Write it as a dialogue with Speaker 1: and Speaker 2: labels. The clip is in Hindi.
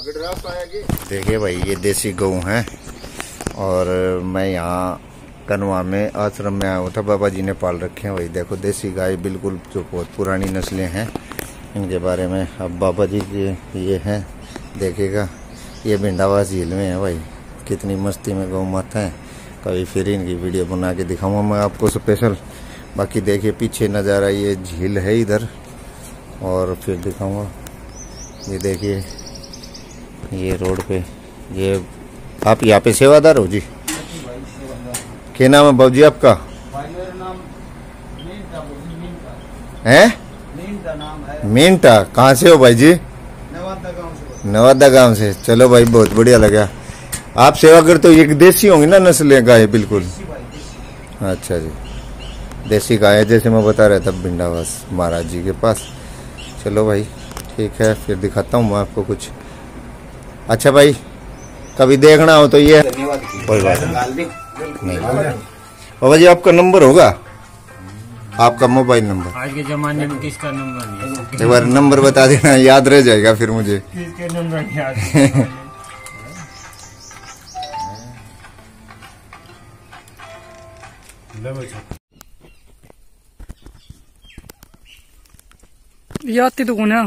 Speaker 1: देखिए भाई, ये देसी गऊ हैं और मैं यहाँ कनवा में आश्रम में आया हुआ था, बाबा जी ने पाल रखे हैं भाई। देखो, देसी गाय बिल्कुल जो बहुत पुरानी नस्लें हैं, इनके बारे में अब बाबा जी के ये हैं देखेगा ये भिंडावा झील में है भाई, कितनी मस्ती में गौ माता है। कभी फिर इनकी वीडियो बना के दिखाऊँगा मैं आपको स्पेशल बाकी देखिए, पीछे नज़ारा, ये झील है इधर, और फिर दिखाऊँगा। ये देखिए ये रोड पे, ये आप यहाँ पे सेवादार हो जी? क्या नाम है बाबू जी आपका? है? मीनटा कहाँ से हो भाई जी नवादा गाँव से। चलो भाई, बहुत बढ़िया लगा। आप सेवा करते हो एक देसी होंगी ना नस्लें गाय, बिल्कुल? अच्छा जी। देसी गाय जैसे मैं बता रहा था भिंडावास महाराज जी के पास। चलो भाई, ठीक है, फिर दिखाता हूँ मैं आपको कुछ। अच्छा भाई कभी देखना हो तो ये। कोई बात नहीं। बाबा जी आपका नंबर होगा? आपका मोबाइल नंबर।
Speaker 2: आज के जमाने में किसका नंबर नहीं
Speaker 1: एक बार नंबर बता देना याद रह जाएगा फिर मुझे।
Speaker 2: किसके नंबर याद?
Speaker 3: याद तो कौन है